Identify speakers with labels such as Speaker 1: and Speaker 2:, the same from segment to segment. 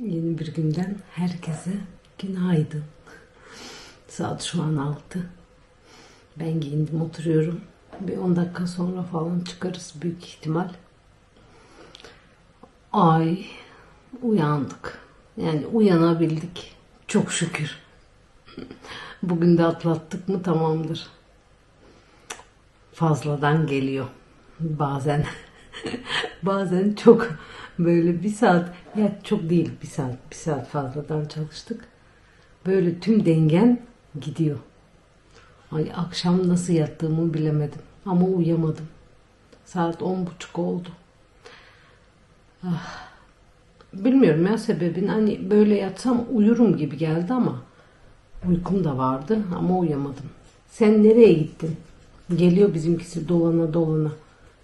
Speaker 1: Yeni bir günden herkese günaydın. Saat şu an 6. Ben giyindim oturuyorum. Bir 10 dakika sonra falan çıkarız büyük ihtimal. Ay uyandık. Yani uyanabildik. Çok şükür. Bugün de atlattık mı tamamdır. Fazladan geliyor. Bazen. Bazen çok böyle bir saat ya çok değil bir saat bir saat fazladan çalıştık. Böyle tüm dengen gidiyor. Ay akşam nasıl yattığımı bilemedim ama uyuyamadım. Saat on buçuk oldu. Ah, bilmiyorum ya sebebin hani böyle yatsam uyurum gibi geldi ama uykum da vardı ama uyuyamadım. Sen nereye gittin? Geliyor bizimkisi dolana dolana.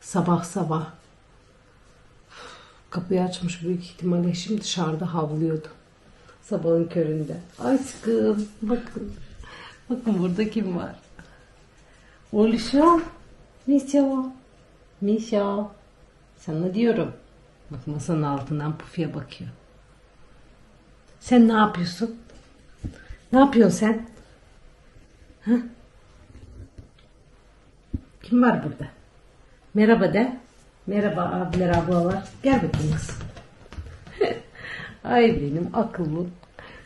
Speaker 1: Sabah sabah. Kapıyı açmış büyük ihtimalle eşim dışarıda havlıyordu. Sabahın köründe. Aşkım bakın. Bakın burada kim var? Oluşa. Misha. Misha. Sana diyorum. Bak masanın altından pufiye bakıyor. Sen ne yapıyorsun? Ne yapıyorsun sen? Ha? Kim var burada? Merhaba de. Merhaba abiler ablalar. Gel bakayım kız. Ay benim akıllı,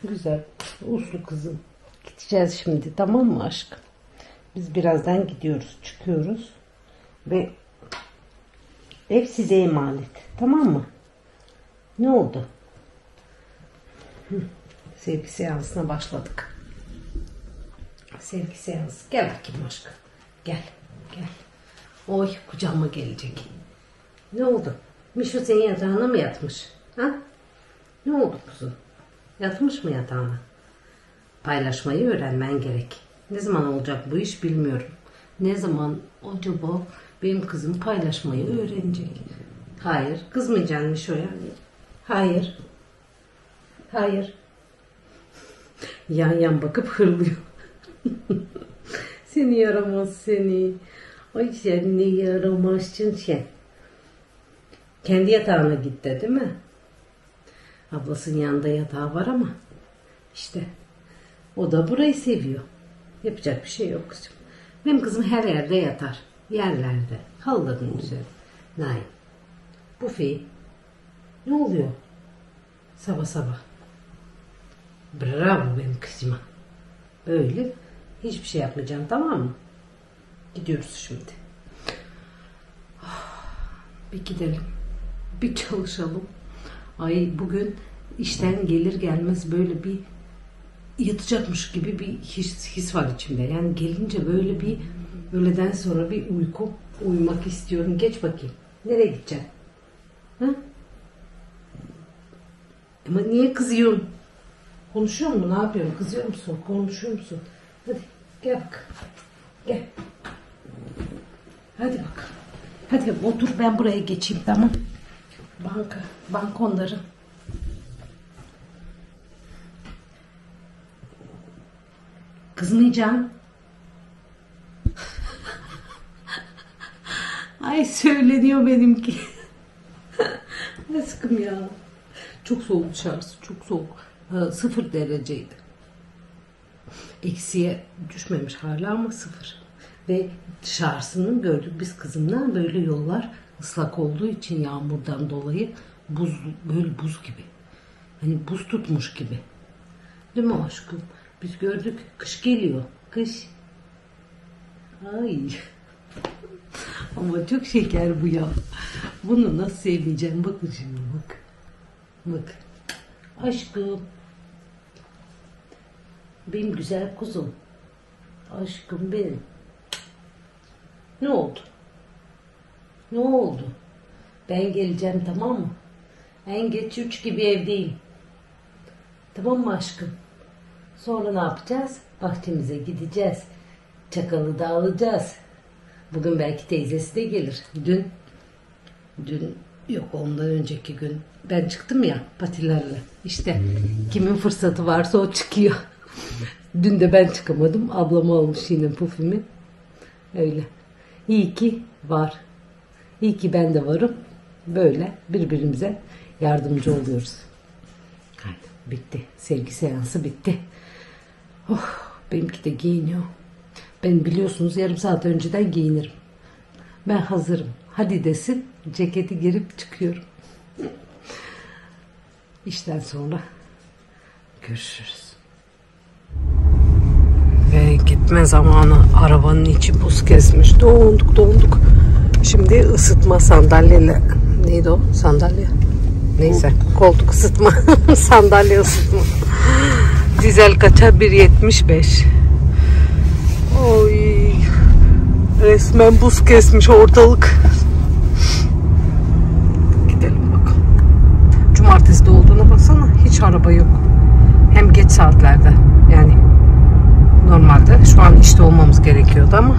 Speaker 1: güzel, uslu kızım. Gideceğiz şimdi tamam mı aşkım? Biz birazdan gidiyoruz, çıkıyoruz. Ve ev size emanet. Tamam mı? Ne oldu? Sevgi seansına başladık. Sevgi seansı. Gel bakayım aşkım. Gel, gel. Oy kucağıma gelecek. Ne oldu? Mişo senin yatağına mı yatmış? Ha? Ne oldu kuzum? Yatmış mı yatağına? Paylaşmayı öğrenmen gerek. Ne zaman olacak bu iş bilmiyorum. Ne zaman acaba benim kızım paylaşmayı öğrenecek? Hayır. Kızmayacaksın Mişo'ya. Hayır. Hayır. Yan yan bakıp hırlıyor. seni yaramaz seni. Ay sen ne yaramazsın sen. Kendi yatağına gitti değil mi? Ablasının yanında yatağı var ama işte o da burayı seviyor. Yapacak bir şey yok kızım. Benim kızım her yerde yatar. Yerlerde. Halıların üzerinde. Naim. Bufi. Ne oluyor? Sabah sabah. Bravo benim kızıma. Böyle hiçbir şey yapmayacağım tamam mı? Gidiyoruz şimdi. Bir gidelim. Bir çalışalım. Ay bugün işten gelir gelmez böyle bir yatacakmış gibi bir his, his var içimde. Yani gelince böyle bir öğleden sonra bir uyku uyumak istiyorum. Geç bakayım. Nereye gideceksin? Ha? Ama niye kızıyorsun? Konuşuyor musun? Ne yapıyorsun? Kızıyor musun? Konuşuyor musun? Hadi gel bak. Gel. Hadi bak. Hadi otur ben buraya geçeyim tamam. Banka, balkonları. Kızmayacağım. Ay söyleniyor benimki. Aşkım ya. Çok soğuk dışarısı. Çok soğuk. Ha, sıfır dereceydi. Eksiye düşmemiş hala ama sıfır. Ve dışarısını gördük biz kızımla böyle yollar ıslak olduğu için yağmurdan dolayı buz böyle buz gibi. Hani buz tutmuş gibi. Değil mi aşkım? Biz gördük kış geliyor. Kış. Ay. Ama çok şeker bu ya. Bunu nasıl sevmeyeceğim? Bakın şimdi bak. Bak. Aşkım. Benim güzel kuzum. Aşkım benim. Ne oldu? Ne oldu? Ben geleceğim tamam mı? En geç üç gibi evdeyim. Tamam mı aşkım? Sonra ne yapacağız? Bahçemize gideceğiz. Çakalı da alacağız. Bugün belki teyzesi de gelir. Dün, dün yok ondan önceki gün ben çıktım ya patilerle. İşte kimin fırsatı varsa o çıkıyor. Dün de ben çıkamadım. Ablam almış yine pufimi. Öyle. İyi ki var. İyi ki ben de varım. Böyle birbirimize yardımcı oluyoruz. Bitti. Sevgi seansı bitti. Oh, benimki de giyiniyor. Ben biliyorsunuz yarım saat önceden giyinirim. Ben hazırım. Hadi desin. Ceketi girip çıkıyorum. İşten sonra görüşürüz. Ve gitme zamanı. Arabanın içi buz kesmiş. Donduk donduk. Şimdi ısıtma sandalyeyle neydi o sandalye? Neyse koltuk ısıtma sandalye ısıtma. Dizel kaça 1.75. Oy. Resmen buz kesmiş ortalık. Gidelim bakalım. Cumartesi de olduğuna baksana hiç araba yok. Hem geç saatlerde yani normalde şu an işte olmamız gerekiyordu ama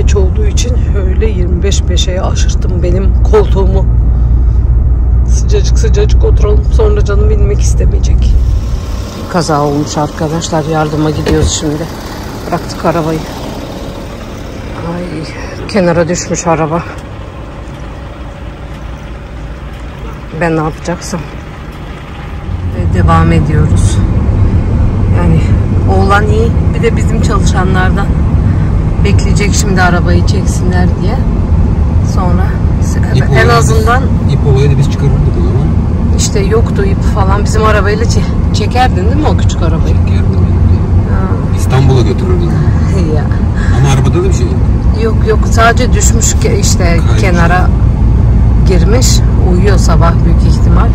Speaker 1: geç olduğu için öyle 25-5'e aşırttım benim koltuğumu. Sıcacık sıcacık oturalım sonra canım inmek istemeyecek. Kaza olmuş arkadaşlar yardıma gidiyoruz şimdi. Bıraktık arabayı. Ay kenara düşmüş araba. Ben ne yapacaksam. Ve devam ediyoruz. Yani oğlan iyi. Bir de bizim çalışanlardan bekleyecek şimdi arabayı çeksinler diye. Sonra
Speaker 2: İp
Speaker 1: en
Speaker 2: olaydı
Speaker 1: azından
Speaker 2: ip olaydı biz çıkarırdık o zaman.
Speaker 1: işte yoktu ip falan bizim arabayla çe- çekerdin değil mi o küçük arabayı?
Speaker 2: Çekerdim. İstanbul'a götürürdüm.
Speaker 1: ya.
Speaker 2: Ama arabada da bir şey yok.
Speaker 1: Yok yok sadece düşmüş işte
Speaker 2: Kaymış.
Speaker 1: kenara girmiş. Uyuyor sabah büyük ihtimal.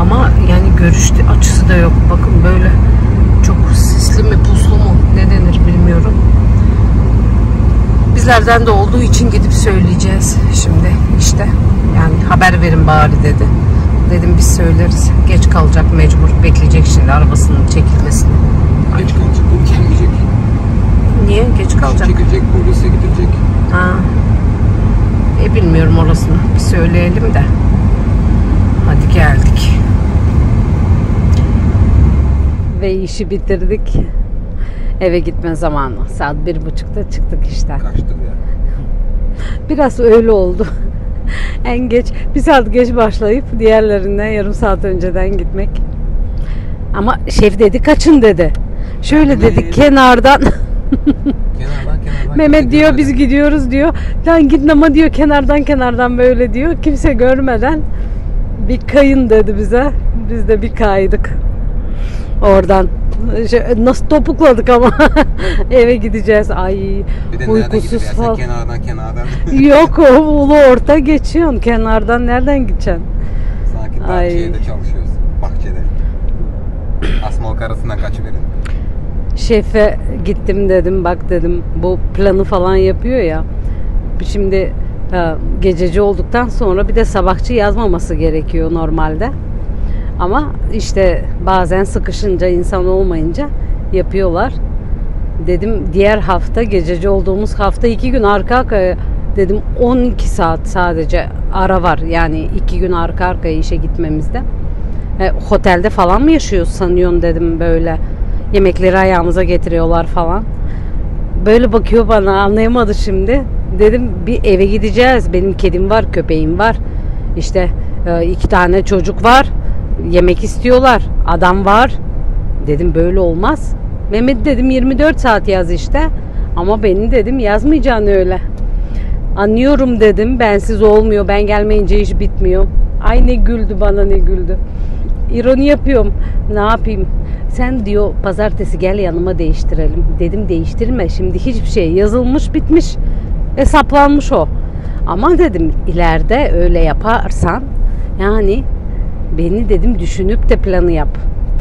Speaker 1: Ama yani görüş açısı da yok. Bakın böyle çok sisli mi puslu mu ne denir bilmiyorum. Bizlerden de olduğu için gidip söyleyeceğiz şimdi işte. Yani haber verin bari dedi. Dedim biz söyleriz. Geç kalacak mecbur. Bekleyecek şimdi arabasının çekilmesini.
Speaker 2: Geç kalacak. O gelmeyecek.
Speaker 1: Niye? Geç kalacak.
Speaker 2: Çekecek, polise gidecek.
Speaker 1: Ha. E bilmiyorum orasını. Bir söyleyelim de. Hadi geldik. Ve işi bitirdik. Eve gitme zamanı. Saat bir buçukta çıktık işten.
Speaker 2: Kaçtık ya.
Speaker 1: Biraz öyle oldu. en geç bir saat geç başlayıp diğerlerinden yarım saat önceden gitmek. Ama şef dedi kaçın dedi. Şöyle
Speaker 2: Ne
Speaker 1: dedi kenardan
Speaker 2: Kenardan kenardan.
Speaker 1: Mehmet diyor biz gidiyoruz diyor. Lan git ama diyor kenardan kenardan böyle diyor. Kimse görmeden bir kayın dedi bize. Biz de bir kaydık. Oradan. Şey, nasıl topukladık ama eve gideceğiz. Ay
Speaker 2: Bir de
Speaker 1: uykusuz falan.
Speaker 2: Kenardan kenardan.
Speaker 1: Yok o ulu orta geçiyorsun. Kenardan nereden gideceksin?
Speaker 2: Sanki
Speaker 1: Ay.
Speaker 2: şeyde çalışıyoruz. Bahçede. Asmalık arasından kaçıverin.
Speaker 1: Şefe gittim dedim bak dedim bu planı falan yapıyor ya. Şimdi gececi olduktan sonra bir de sabahçı yazmaması gerekiyor normalde. Ama işte bazen sıkışınca insan olmayınca yapıyorlar. Dedim diğer hafta gececi olduğumuz hafta iki gün arka arkaya dedim 12 saat sadece ara var. Yani iki gün arka arkaya işe gitmemizde. E, otelde falan mı yaşıyoruz sanıyorsun dedim böyle. Yemekleri ayağımıza getiriyorlar falan. Böyle bakıyor bana anlayamadı şimdi. Dedim bir eve gideceğiz. Benim kedim var, köpeğim var. İşte e, iki tane çocuk var. Yemek istiyorlar. Adam var. Dedim böyle olmaz. Mehmet dedim 24 saat yaz işte. Ama beni dedim yazmayacaksın öyle. Anlıyorum dedim. Bensiz olmuyor. Ben gelmeyince iş bitmiyor. Ay ne güldü bana ne güldü. İroni yapıyorum. Ne yapayım? Sen diyor pazartesi gel yanıma değiştirelim. Dedim değiştirme. Şimdi hiçbir şey yazılmış bitmiş. Hesaplanmış o. Ama dedim ileride öyle yaparsan yani beni dedim düşünüp de planı yap.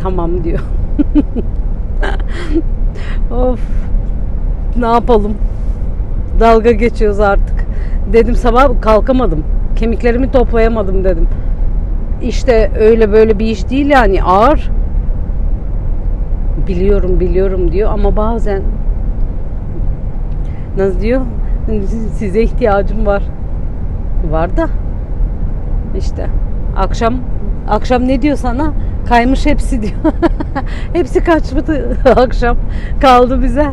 Speaker 1: Tamam diyor. of. Ne yapalım? Dalga geçiyoruz artık. Dedim sabah kalkamadım. Kemiklerimi toplayamadım dedim. İşte öyle böyle bir iş değil yani ağır. Biliyorum biliyorum diyor ama bazen nasıl diyor? Size ihtiyacım var. Var da işte akşam akşam ne diyor sana? Kaymış hepsi diyor. hepsi kaçmadı akşam kaldı bize.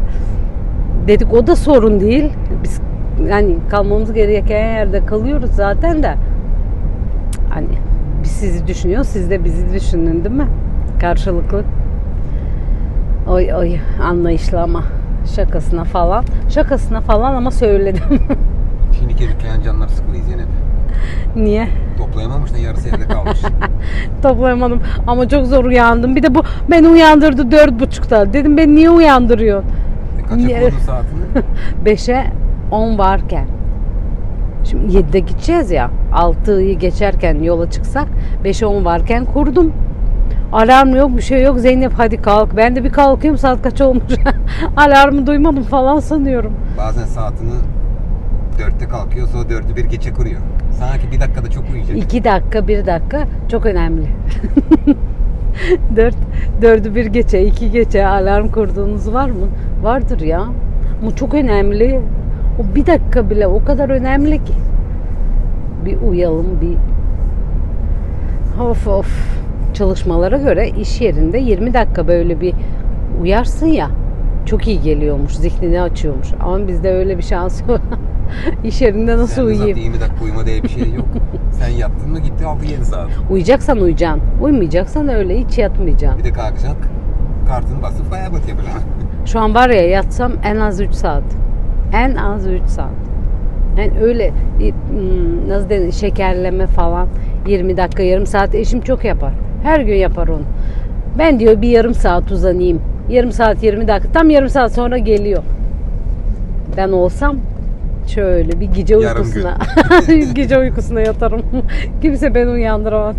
Speaker 1: Dedik o da sorun değil. Biz yani kalmamız gereken yerde kalıyoruz zaten de. Hani biz sizi düşünüyoruz. Siz de bizi düşünün değil mi? Karşılıklı. Oy oy anlayışlı ama şakasına falan. Şakasına falan ama söyledim.
Speaker 2: Şimdi kedikleyen canlar sıkılıyor Zeynep.
Speaker 1: Niye?
Speaker 2: Toplayamamış da yarısı evde kalmış.
Speaker 1: Toplayamadım ama çok zor uyandım. Bir de bu beni uyandırdı dört buçukta. Dedim ben niye uyandırıyorsun?
Speaker 2: E, kaça koydun saatini?
Speaker 1: 5'e 10 varken. Şimdi 7'de gideceğiz ya. 6'yı geçerken yola çıksak 5'e 10 varken kurdum. Alarm yok bir şey yok. Zeynep hadi kalk. Ben de bir kalkıyorum saat kaç olmuş. Alarmı duymadım falan sanıyorum.
Speaker 2: Bazen saatini dörtte kalkıyor sonra dördü bir geçe kuruyor. Sanki bir dakikada çok uyuyacak.
Speaker 1: 2 dakika 1 dakika çok önemli. 4 dördü bir geçe 2 geçe alarm kurduğunuz var mı? Vardır ya. Ama çok önemli. O bir dakika bile o kadar önemli ki. Bir uyalım bir Of of. Çalışmalara göre iş yerinde 20 dakika böyle bir uyarsın ya. Çok iyi geliyormuş, zihnini açıyormuş. Ama bizde öyle bir şans yok. iş yerinde nasıl
Speaker 2: Sen
Speaker 1: uyuyayım?
Speaker 2: 20 dakika uyuma diye bir şey yok. Sen yattın mı gitti 6-7 saat.
Speaker 1: Uyuyacaksan uyuyacaksın. Uyumayacaksan öyle hiç yatmayacaksın.
Speaker 2: Bir de kalkacaksın kartını basıp bayağı bat yapacaksın.
Speaker 1: Şu an var ya yatsam en az 3 saat. En az 3 saat. Yani öyle hmm, nasıl denir şekerleme falan 20 dakika yarım saat eşim çok yapar. Her gün yapar onu. Ben diyor bir yarım saat uzanayım. Yarım saat 20 dakika tam yarım saat sonra geliyor. Ben olsam şöyle bir gece
Speaker 2: Yarım
Speaker 1: uykusuna gece uykusuna yatarım. Kimse beni uyandıramaz.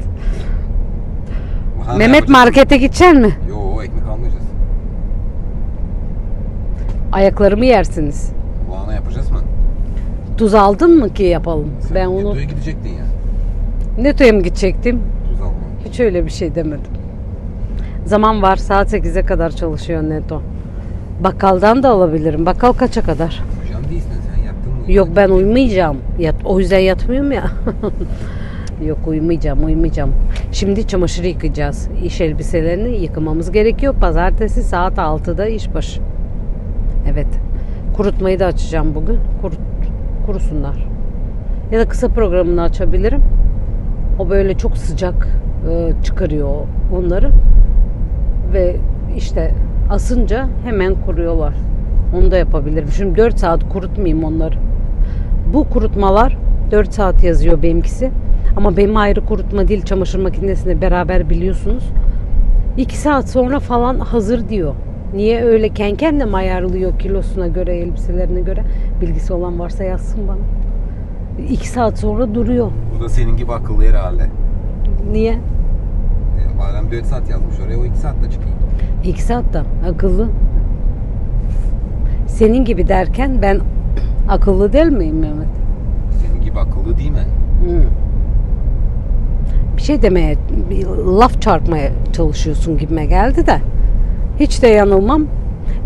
Speaker 1: Mehmet
Speaker 2: yapacağız.
Speaker 1: markete gideceksin mi?
Speaker 2: Yo ekmek almayacağız.
Speaker 1: Ayaklarımı yersiniz.
Speaker 2: Bahane yapacağız mı?
Speaker 1: Tuz aldın mı ki yapalım?
Speaker 2: Sen
Speaker 1: ben onu
Speaker 2: Neto'ya gidecektin ya.
Speaker 1: Neto'ya mı gidecektim?
Speaker 2: Tuz alma.
Speaker 1: Hiç öyle bir şey demedim. Zaman var. Saat 8'e kadar çalışıyor Neto. Bakkaldan da alabilirim. Bakkal kaça kadar?
Speaker 2: Uyuyan değilsin sen yattın mı?
Speaker 1: Yok ben uyumayacağım. Yat, o yüzden yatmıyorum ya. Yok uyumayacağım, uyumayacağım. Şimdi çamaşır yıkayacağız. İş elbiselerini yıkamamız gerekiyor. Pazartesi saat 6'da işbaşı. Evet. Kurutmayı da açacağım bugün. Kurut, kurusunlar. Ya da kısa programını açabilirim. O böyle çok sıcak e, çıkarıyor onları. Ve işte asınca hemen kuruyorlar. Onu da yapabilirim. Şimdi 4 saat kurutmayayım onları. Bu kurutmalar 4 saat yazıyor benimkisi. Ama benim ayrı kurutma değil çamaşır makinesinde beraber biliyorsunuz. 2 saat sonra falan hazır diyor. Niye öyle kenkenle mi ayarlıyor kilosuna göre elbiselerine göre? Bilgisi olan varsa yazsın bana. 2 saat sonra duruyor.
Speaker 2: Bu da senin gibi akıllı herhalde.
Speaker 1: Niye?
Speaker 2: E, Adam 4 saat yazmış oraya o 2 saatte çıkıyor.
Speaker 1: 2 saat da akıllı. Senin gibi derken ben akıllı değil miyim Mehmet?
Speaker 2: Senin gibi akıllı değil mi?
Speaker 1: Hı. Bir şey demeye, bir laf çarpmaya çalışıyorsun gibime geldi de. Hiç de yanılmam.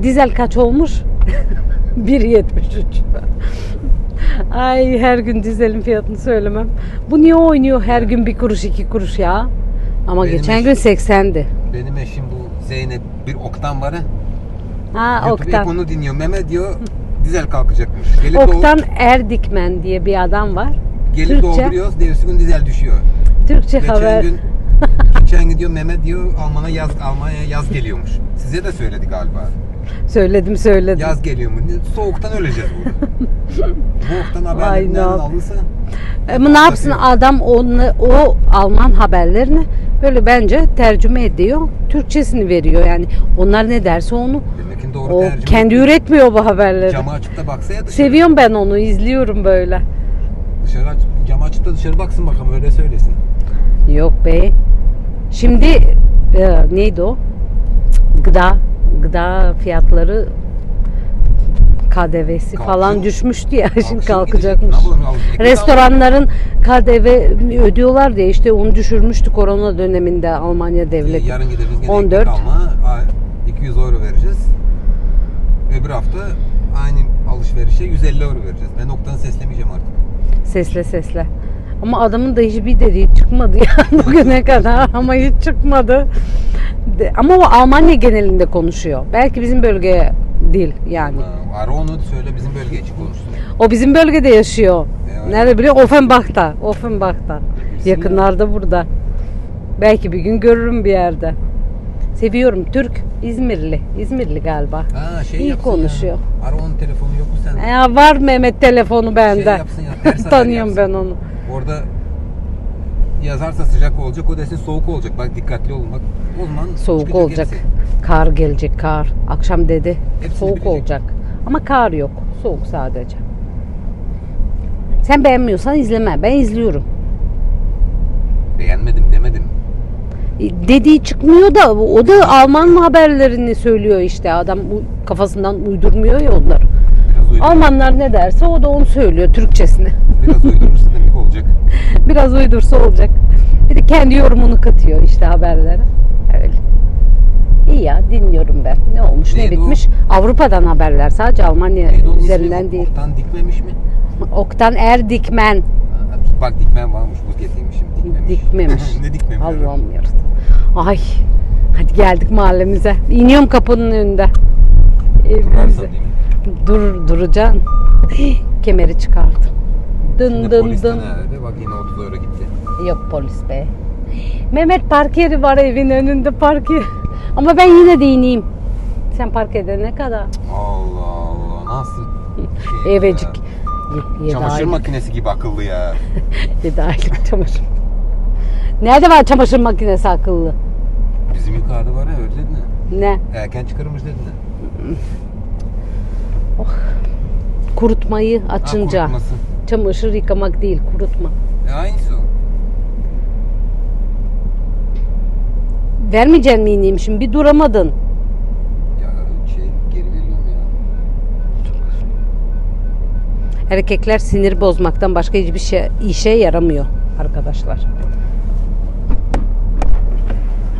Speaker 1: Dizel kaç olmuş? 1.73. Ay her gün dizelin fiyatını söylemem. Bu niye oynuyor her gün bir kuruş iki kuruş ya? Ama
Speaker 2: Benim
Speaker 1: geçen
Speaker 2: eşim-
Speaker 1: gün 80'di.
Speaker 2: Benim eşim bu Zeynep bir oktan var ha.
Speaker 1: Ha
Speaker 2: YouTube hep
Speaker 1: Oktan.
Speaker 2: onu dinliyor. Mehmet diyor dizel kalkacakmış. Gelip
Speaker 1: Oktan Erdikmen diye bir adam var.
Speaker 2: gelip
Speaker 1: Türkçe,
Speaker 2: dolduruyoruz. Dersi gün dizel düşüyor.
Speaker 1: Türkçe
Speaker 2: Geçen
Speaker 1: haber.
Speaker 2: gün geçen gün diyor Mehmet diyor Alman'a yaz Almanya'ya yaz geliyormuş. Size de söyledi galiba.
Speaker 1: Söyledim söyledim.
Speaker 2: Yaz geliyor mu? Soğuktan öleceğiz burada. Bu oktan
Speaker 1: Ay,
Speaker 2: haberleri
Speaker 1: ne
Speaker 2: nereden alırsa
Speaker 1: Ama ne yapsın adam onu, o Alman haberlerini böyle bence tercüme ediyor. Türkçesini veriyor yani. Onlar ne derse onu.
Speaker 2: demek doğru
Speaker 1: O kendi
Speaker 2: ediyor.
Speaker 1: üretmiyor bu haberleri.
Speaker 2: Camı açıp da baksa ya dışarı.
Speaker 1: Seviyorum ben onu, izliyorum böyle.
Speaker 2: Dışarı aç, camı açıp da dışarı baksın bakalım öyle söylesin.
Speaker 1: Yok be. Şimdi e, neydi o? Gıda gıda fiyatları KDV'si
Speaker 2: Kalkacak.
Speaker 1: falan düşmüştü ya şimdi
Speaker 2: Kalkışın
Speaker 1: kalkacakmış.
Speaker 2: Ne yapalım? Ekmek
Speaker 1: Restoranların KDV ödüyorlar diye işte onu düşürmüştü korona döneminde Almanya
Speaker 2: almayalım.
Speaker 1: devleti.
Speaker 2: Yarın gideriz gene
Speaker 1: 14.
Speaker 2: ekmek alma. a- 200 euro vereceğiz. Öbür hafta aynı alışverişe 150 euro vereceğiz. Ben noktanı seslemeyeceğim artık.
Speaker 1: Sesle sesle. Ama adamın da hiçbir dediği çıkmadı ya bugüne kadar ama hiç çıkmadı. Ama o Almanya genelinde konuşuyor. Belki bizim bölgeye değil yani.
Speaker 2: Ara onu söyle bizim bölge için konuşsun.
Speaker 1: O bizim bölgede yaşıyor.
Speaker 2: Evet.
Speaker 1: Nerede biliyor? Offenbach'ta. Offenbach'ta. Yakınlarda burada. Belki bir gün görürüm bir yerde. Seviyorum Türk. İzmirli. İzmirli galiba.
Speaker 2: Ha şey
Speaker 1: İyi konuşuyor.
Speaker 2: Ya. Ara onun telefonu yok mu sende?
Speaker 1: Ya var Mehmet telefonu bende.
Speaker 2: Şey yapsın ya,
Speaker 1: Tanıyorum
Speaker 2: yapsın.
Speaker 1: ben onu.
Speaker 2: Orada yazarsa sıcak olacak, o desin soğuk olacak. Bak dikkatli olun bak. O zaman
Speaker 1: Soğuk olacak.
Speaker 2: hepsi.
Speaker 1: Kar gelecek kar. Akşam dedi.
Speaker 2: Hepsini
Speaker 1: soğuk
Speaker 2: bilecek.
Speaker 1: olacak. Ama kar yok. Soğuk sadece. Sen beğenmiyorsan izleme. Ben izliyorum.
Speaker 2: Beğenmedim demedim.
Speaker 1: E, Dediği çıkmıyor da o da Alman haberlerini söylüyor işte. Adam u- kafasından uydurmuyor ya onları.
Speaker 2: Biraz
Speaker 1: Almanlar ne derse o da onu söylüyor Türkçesini.
Speaker 2: biraz uydurursun demek olacak.
Speaker 1: Biraz uydursa olacak. Bir de kendi yorumunu katıyor işte haberlere. İyi ya dinliyorum ben. Ne olmuş ne bitmiş. Avrupa'dan haberler sadece Almanya
Speaker 2: Neydi onun
Speaker 1: üzerinden değil.
Speaker 2: Oktan dikmemiş mi?
Speaker 1: Oktan Erdikmen.
Speaker 2: Ha, Bak dikmen varmış, buz getirmişim. Dikmemiş.
Speaker 1: Dikmemiş.
Speaker 2: ne dikmemiş?
Speaker 1: Allah'ım yarabbim. Ay. Hadi geldik mahallemize. İniyorum kapının önünde. Evimize.
Speaker 2: Değil mi?
Speaker 1: Dur duracaksın. Kemeri çıkardım. Dın
Speaker 2: Yine
Speaker 1: dın
Speaker 2: polisten
Speaker 1: dın.
Speaker 2: herhalde. Bak yine 30 euro gitti.
Speaker 1: Yok polis be. Mehmet park yeri var evin önünde park yeri. Ama ben yine de ineyim. Sen park edene kadar.
Speaker 2: Allah Allah nasıl şey
Speaker 1: Evecik.
Speaker 2: ya?
Speaker 1: Ye- Yedi
Speaker 2: Çamaşır
Speaker 1: aylık,
Speaker 2: makinesi gibi akıllı ya.
Speaker 1: yedi aylık çamaşır. Nerede var çamaşır makinesi akıllı?
Speaker 2: Bizim yukarıda var ya öyle dedin ha.
Speaker 1: Ne?
Speaker 2: Erken çıkarmış dedin ha.
Speaker 1: Kurutmayı
Speaker 2: Ha,
Speaker 1: açınca.
Speaker 2: kurutması.
Speaker 1: Çamaşır yıkamak değil kurutma.
Speaker 2: E, aynısı o.
Speaker 1: Vermeyeceksin mi şimdi? Bir duramadın.
Speaker 2: Ya şey geri veriyorum ya.
Speaker 1: Erkekler sinir bozmaktan başka hiçbir şey işe yaramıyor arkadaşlar.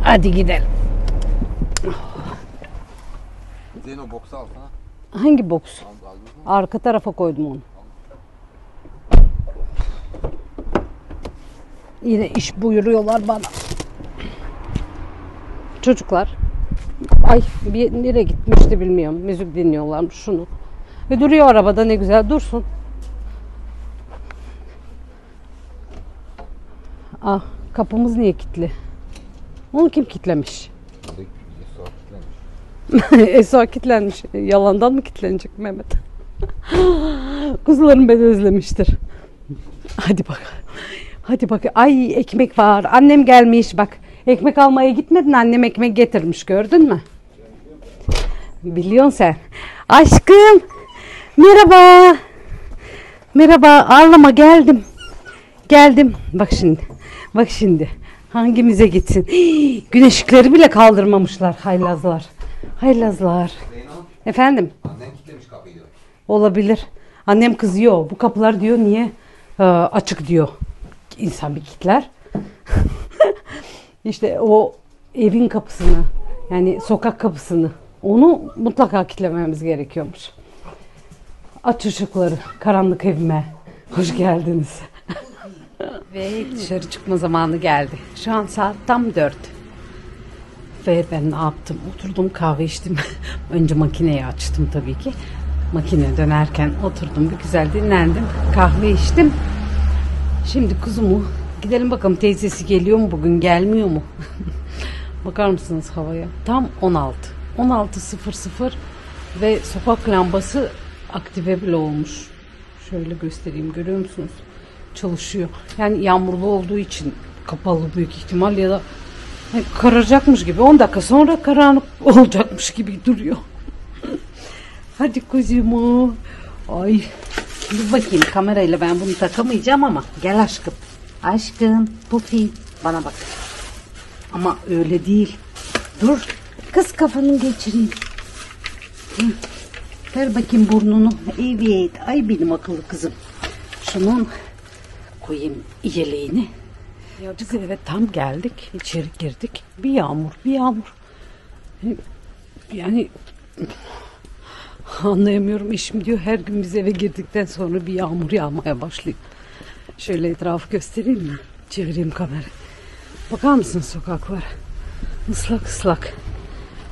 Speaker 1: Hadi gidelim.
Speaker 2: Zeyno boksu alsana.
Speaker 1: Hangi boks?
Speaker 2: Al.
Speaker 1: Arka tarafa koydum onu. Yine iş buyuruyorlar bana. Çocuklar. Ay bir nereye gitmişti bilmiyorum. Müzik dinliyorlarmış şunu. Ve duruyor arabada ne güzel dursun. Ah kapımız niye kilitli? Onu kim
Speaker 2: kilitlenmiş.
Speaker 1: Esra kilitlenmiş. Yalandan mı kilitlenecek Mehmet? Kuzularım beni özlemiştir. Hadi bak. Hadi bak. Ay ekmek var. Annem gelmiş bak. Ekmek almaya gitmedin. Annem ekmek getirmiş. Gördün mü? Biliyorsun sen. Aşkım. Merhaba. Merhaba. Ağlama geldim. Geldim. Bak şimdi. Bak şimdi. Hangimize gitsin? Hii, güneş ışıkları bile kaldırmamışlar haylazlar. Haylazlar. Efendim?
Speaker 2: annen kilitlemiş kapıyı.
Speaker 1: Olabilir. Annem kızıyor. Bu kapılar diyor niye e, açık diyor. İnsan bir kitler. işte o evin kapısını yani sokak kapısını onu mutlaka kitlememiz gerekiyormuş. Aç ışıkları karanlık evime. Hoş geldiniz. Ve dışarı çıkma zamanı geldi. Şu an saat tam dört. Ve ben ne yaptım? Oturdum kahve içtim. Önce makineyi açtım tabii ki. Makine dönerken oturdum bir güzel dinlendim. Kahve içtim. Şimdi kuzumu gidelim bakalım teyzesi geliyor mu bugün gelmiyor mu? Bakar mısınız havaya? Tam 16. 16.00 ve sokak lambası aktive bile olmuş. Şöyle göstereyim görüyor musunuz? Çalışıyor. Yani yağmurlu olduğu için kapalı büyük ihtimal ya da Ay, kararacakmış gibi 10 dakika sonra karanlık olacakmış gibi duruyor. Hadi kuzumu. Ay. Dur bakayım kamerayla ben bunu takamayacağım ama gel aşkım. Aşkım Pufi bana bak. Ama öyle değil. Dur. Kız kafanı geçireyim. Hı. Ver bakayım burnunu. Evet. Ay benim akıllı kızım. Şunun koyayım yeleğini. Ya biz eve tam geldik. içeri girdik. Bir yağmur, bir yağmur. Yani anlayamıyorum. Eşim diyor her gün biz eve girdikten sonra bir yağmur yağmaya başlıyor. Şöyle etrafı göstereyim mi? Çevireyim kamerayı. Bakar mısın sokaklara? Islak ıslak.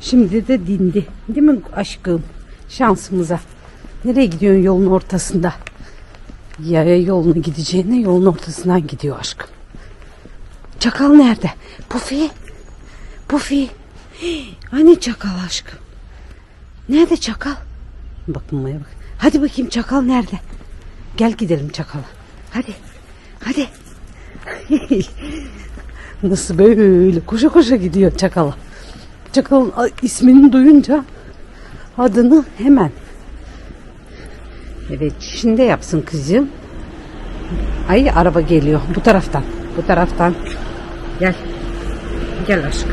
Speaker 1: Şimdi de dindi. Değil mi aşkım? Şansımıza. Nereye gidiyorsun yolun ortasında? Yaya yoluna gideceğine yolun ortasından gidiyor aşkım. Çakal nerede? Pufi. Pufi. Hani çakal aşkım? Nerede çakal? Bakmaya bak. Hadi bakayım çakal nerede? Gel gidelim çakala. Hadi. Hadi. Nasıl böyle koşa koşa gidiyor çakala. Çakalın ismini duyunca adını hemen. Evet şimdi yapsın kızım. Ay araba geliyor bu taraftan. Bu taraftan. Gel. Gel aşkım.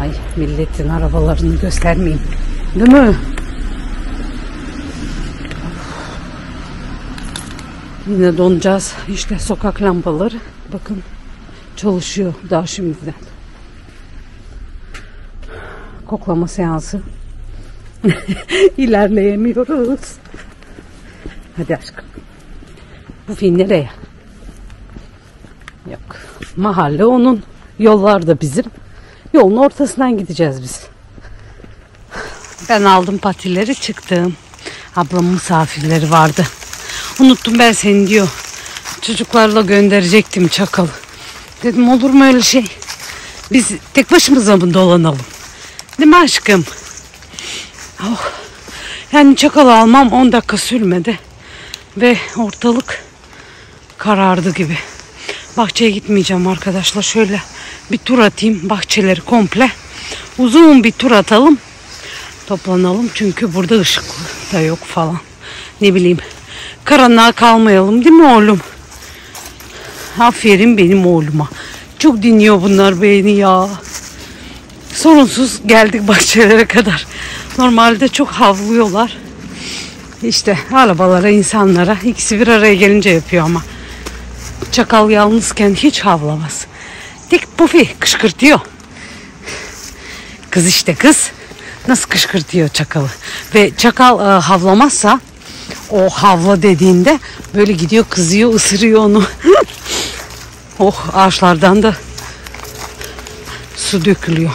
Speaker 1: Ay milletin arabalarını göstermeyeyim. Değil mi? Yine donacağız. İşte sokak lambaları. Bakın çalışıyor daha şimdiden. Koklama seansı. İlerleyemiyoruz. Hadi aşkım. Bu film nereye? Yok. Mahalle onun. Yollar da bizim. Yolun ortasından gideceğiz biz. Ben aldım patileri çıktım. Ablamın misafirleri vardı. Unuttum ben seni diyor. Çocuklarla gönderecektim çakalı. Dedim olur mu öyle şey? Biz tek başımıza mı dolanalım? Değil mi aşkım? Oh. Yani çakalı almam 10 dakika sürmedi. Ve ortalık karardı gibi. Bahçeye gitmeyeceğim arkadaşlar. Şöyle bir tur atayım bahçeleri komple. Uzun bir tur atalım. Toplanalım çünkü burada ışık da yok falan. Ne bileyim. Karanlığa kalmayalım değil mi oğlum? Aferin benim oğluma. Çok dinliyor bunlar beni ya. Sorunsuz geldik bahçelere kadar. Normalde çok havlıyorlar. İşte arabalara, insanlara ikisi bir araya gelince yapıyor ama. Çakal yalnızken hiç havlamaz. Dik pufi kışkırtıyor. Kız işte kız. Nasıl kışkırtıyor çakalı. Ve çakal e, havlamazsa o havla dediğinde böyle gidiyor kızıyor ısırıyor onu. oh ağaçlardan da su dökülüyor.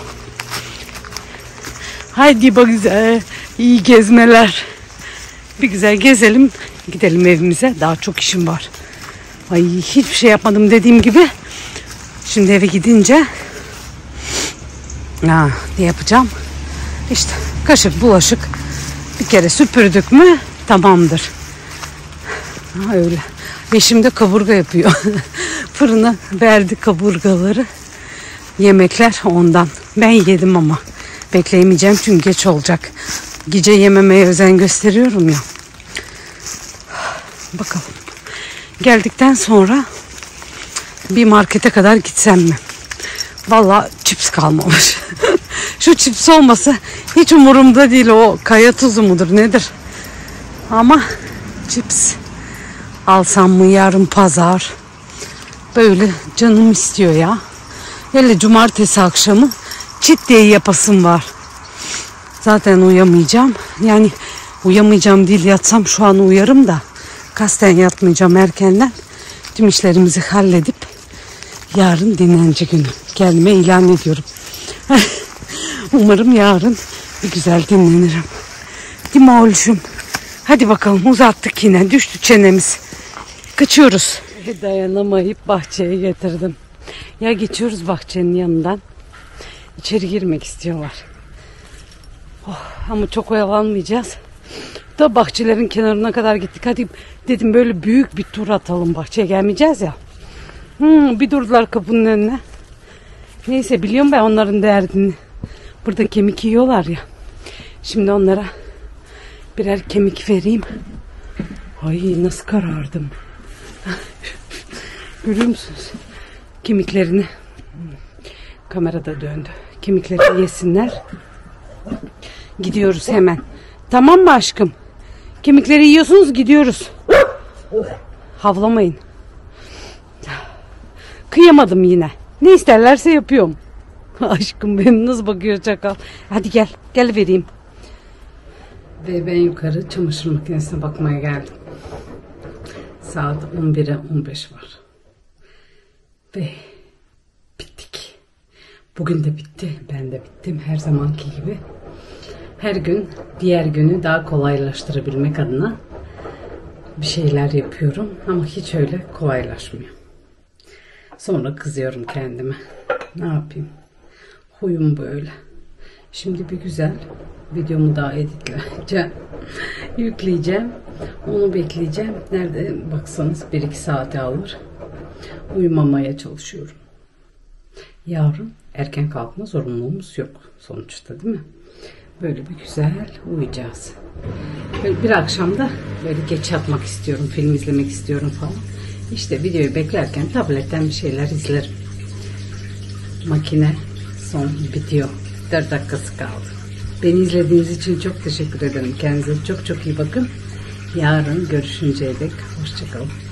Speaker 1: Haydi bak güzel iyi gezmeler. Bir güzel gezelim gidelim evimize. Daha çok işim var. Ay hiçbir şey yapmadım dediğim gibi. Şimdi eve gidince ha, ne yapacağım? İşte kaşık bulaşık bir kere süpürdük mü tamamdır. Ha, öyle. Eşim de kaburga yapıyor. Fırına verdi kaburgaları. Yemekler ondan. Ben yedim ama bekleyemeyeceğim çünkü geç olacak. Gece yememeye özen gösteriyorum ya. Bakalım. Geldikten sonra bir markete kadar gitsem mi? Valla çips kalmamış. Şu çips olmasa hiç umurumda değil o kaya tuzu mudur nedir? Ama cips alsam mı yarın pazar? Böyle canım istiyor ya. Hele cumartesi akşamı çit diye yapasım var. Zaten uyamayacağım. Yani uyamayacağım değil yatsam şu an uyarım da. Kasten yatmayacağım erkenden. Tüm işlerimizi halledip yarın dinlence günü. Kendime ilan ediyorum. Umarım yarın bir güzel dinlenirim. Değil? Hadi bakalım uzattık yine. Düştü çenemiz. Kaçıyoruz. Dayanamayıp bahçeye getirdim. Ya geçiyoruz bahçenin yanından. İçeri girmek istiyorlar. Oh, ama çok oyalanmayacağız. Da bahçelerin kenarına kadar gittik. Hadi dedim böyle büyük bir tur atalım bahçeye gelmeyeceğiz ya. Hmm, bir durdular kapının önüne. Neyse biliyorum ben onların derdini. Burada kemik yiyorlar ya. Şimdi onlara birer kemik vereyim. Ay nasıl karardım. Görüyor musunuz? Kemiklerini kamerada döndü. Kemikleri yesinler. Gidiyoruz hemen. Tamam mı aşkım? Kemikleri yiyorsunuz gidiyoruz. Havlamayın. Kıyamadım yine. Ne isterlerse yapıyorum. Aşkım benim nasıl bakıyor çakal. Hadi gel. Gel vereyim. Ve ben yukarı çamaşır makinesine bakmaya geldim. Saat 11'e 15 var. Ve bittik. Bugün de bitti. Ben de bittim. Her zamanki gibi. Her gün diğer günü daha kolaylaştırabilmek adına bir şeyler yapıyorum. Ama hiç öyle kolaylaşmıyor. Sonra kızıyorum kendime. Ne yapayım? Huyum böyle. Şimdi bir güzel videomu daha editleyeceğim. Yükleyeceğim. Onu bekleyeceğim. Nerede baksanız 1-2 saate alır. Uyumamaya çalışıyorum. Yarın erken kalkma zorunluluğumuz yok sonuçta değil mi? Böyle bir güzel uyuyacağız. Böyle bir akşamda böyle geç yatmak istiyorum, film izlemek istiyorum falan. İşte videoyu beklerken tabletten bir şeyler izlerim. Makine son bitiyor. 4 dakikası kaldı. Beni izlediğiniz için çok teşekkür ederim. Kendinize çok çok iyi bakın. Yarın görüşünceye dek hoşçakalın.